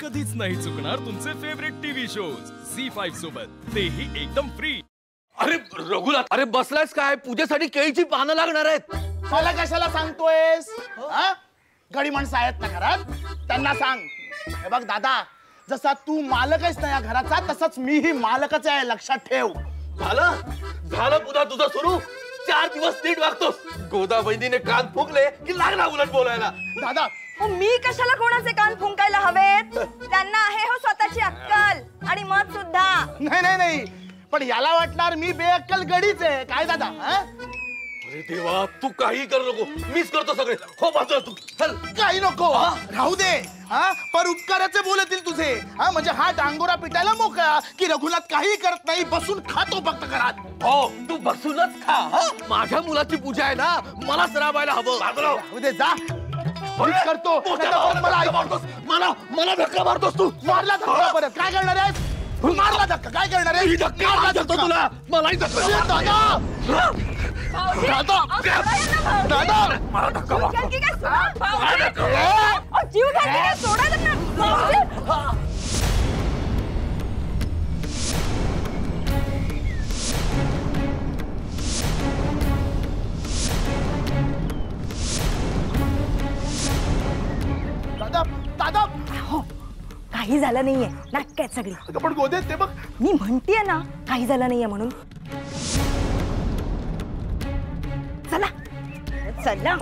कधीच नाही चुकणार तुमचे favourite TV shows C five सोबत. तेही एकदम फ्री अरे रघुनाथ अरे बसलायस काय? पूजेसाठी केळीची पानं लागणार आहेत. मला कशाला सांगतोयस? हा? गडी माणसं आहेत ना घरात? त्यांना सांग. हे बघ दादा जसा तू मालक आहेस ना या घराचा तसंच मीही मालकच आहे लक्षात ठेव. झालं? झालं पुन्हा तुझं सुरू? चार दिवस नीट वागतोस. गोदा बहिणीने कान फुकले की लागला उलट बोलायला. दादा हो मी कशाला कोणाचे कान फुंकायला हवेत नाही नाही. पण याला वाटणार मी बेअक्कल गडीच आहे. काय दादा हा? अरे देवा तू काही करू नको. मीच करतो सगळे. हो बाजूला तू. चल. काही नको. राहू दे. हा? पर उपकाराचे बोलतील तुझे. हा म्हणजे हा डांगोरा पिटायला मोकळा की रघुनाथ काही करत नाही बसून खातो फक्त घरात. हो तू बसूनच खा हा? माझ्या मुलाची पूजा आहे ना मलाच राबायला हवं. बाजूला. राहू दे जा. मीच करतो. नाहीतर मला. मला मला धक्का मारतोस तू. मारला धक्का परत काय करणार आहेस? मारला धक्का. काय करणार मी आहेस धक्का धक्का. तुला. मलाही. दादा! दादा! दादा! मला धक्का जीव? सोडा. दादा दादा! काही झालं नाहीये. नाटक सगळी. पण गोदे ते बघ. मी म्हणतेय ना काही झालं नाहीये म्हणून. चला. चला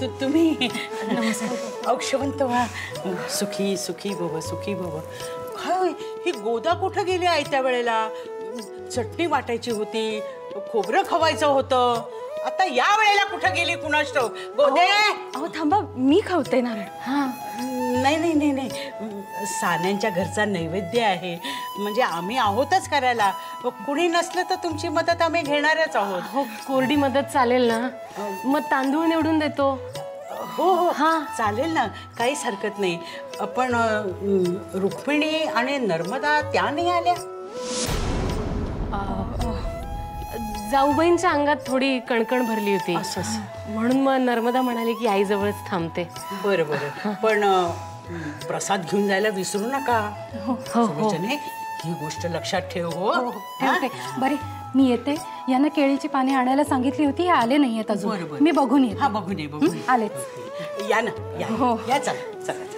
तु- तुम्ही. औक्षवंत व्हा. सुखी सुखी बाबा सुखी बाबा काय ही गोदा कुठं गेली आहे त्या वेळेला? चटणी वाटायची होती खोबरं खवायचं होतं. आता या वेळेला कुठं गेली ठाऊक? गोदे! अहो थांबा मी खावते नारळ हा. नाही नाही नाही नाही. सान्यांच्या घरचा नैवेद्य आहे. म्हणजे आम्ही आहोतच करायला. कुणी नसलं तर तुमची मदत आम्ही घेणारच आहोत. हो कोरडी मदत चालेल ना? मग तांदूळ निवडून देतो. हो हो. हा. चालेल ना. काहीच हरकत नाही. पण रुक्मिणी आणि नर्मदा त्या नाही आल्या. जाऊबाईंच्या अंगात थोडी कणकण भरली होती. म्हणून मग नर्मदा म्हणाली की आईजवळच थांबते. बरं बरं. पण प्रसाद घेऊन जायला विसरू नका. हो हो. ही गोष्ट लक्षात ठेव हो. ठेवते. बरे मी येते. यांना केळीची पाने आणायला सांगितली होती. हे आले नाहीयेत अजून. बरं. मी बघून येते. हा बघून ये बघून ये. आलेच या ना या. या चला चला चला.